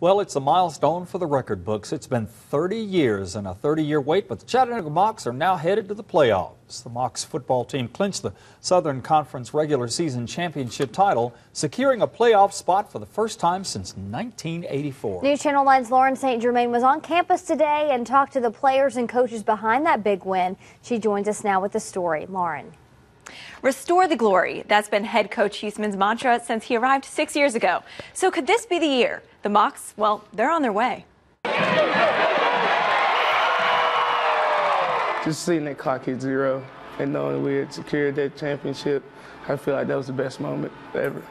Well, it's a milestone for the record books. It's been 30 years and a 30-year wait, but the Chattanooga Mocs are now headed to the playoffs. The Mocs football team clinched the Southern Conference regular season championship title, securing a playoff spot for the first time since 1984. News Channel 9's Lauren St. Germain was on campus today and talked to the players and coaches behind that big win. She joins us now with the story. Lauren. Restore the glory. That's been head coach Huesman's mantra since he arrived six years ago. So could this be the year? The Mocs, well, they're on their way. Just seeing that clock hit zero and knowing we had secured that championship, I feel like that was the best moment ever.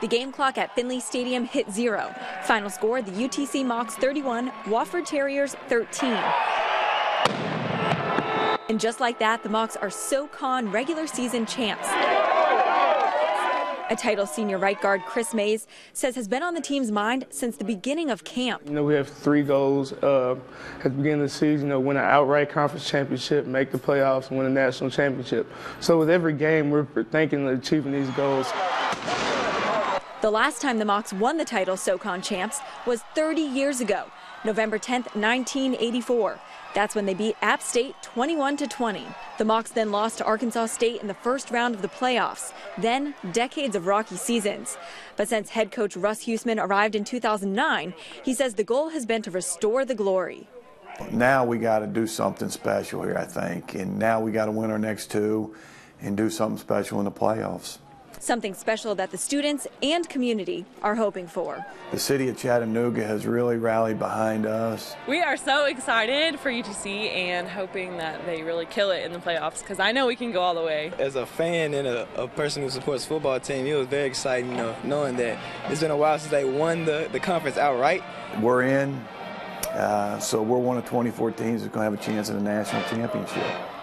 The game clock at Finley Stadium hit zero. Final score, the UTC Mocs 31, Wofford Terriers 13. And just like that, the Mocs are SoCon regular season champs. A title senior right guard Chris Mayes says has been on the team's mind since the beginning of camp. You know, we have three goals uh, at the beginning of the season, you know, win an outright conference championship, make the playoffs, and win a national championship. So with every game, we're thinking of achieving these goals. The last time the Mocs won the title SoCon champs was 30 years ago, November 10, 1984. That's when they beat App State 21 to 20. The Mocs then lost to Arkansas State in the first round of the playoffs. Then decades of rocky seasons. But since head coach Russ Huesman arrived in 2009, he says the goal has been to restore the glory. Now we got to do something special here, I think, and now we got to win our next two and do something special in the playoffs something special that the students and community are hoping for. The city of Chattanooga has really rallied behind us. We are so excited for UTC and hoping that they really kill it in the playoffs because I know we can go all the way. As a fan and a, a, person who supports football team, it was very exciting, you know, knowing that it's been a while since they won the, the conference outright. We're in, uh, so we're one of 24 teams that's going to have a chance at a national championship.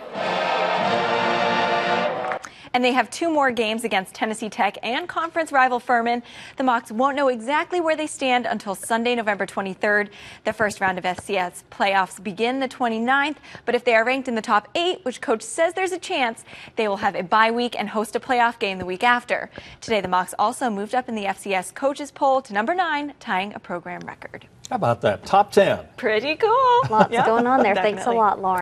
And they have two more games against Tennessee Tech and conference rival Furman. The Mocs won't know exactly where they stand until Sunday, November 23rd. The first round of FCS playoffs begin the 29th, but if they are ranked in the top eight, which coach says there's a chance, they will have a bye week and host a playoff game the week after. Today, the Mocs also moved up in the FCS coaches poll to number nine, tying a program record. How about that? Top 10. Pretty cool. Lots yeah, going on there. Definitely. Thanks a lot, Lauren.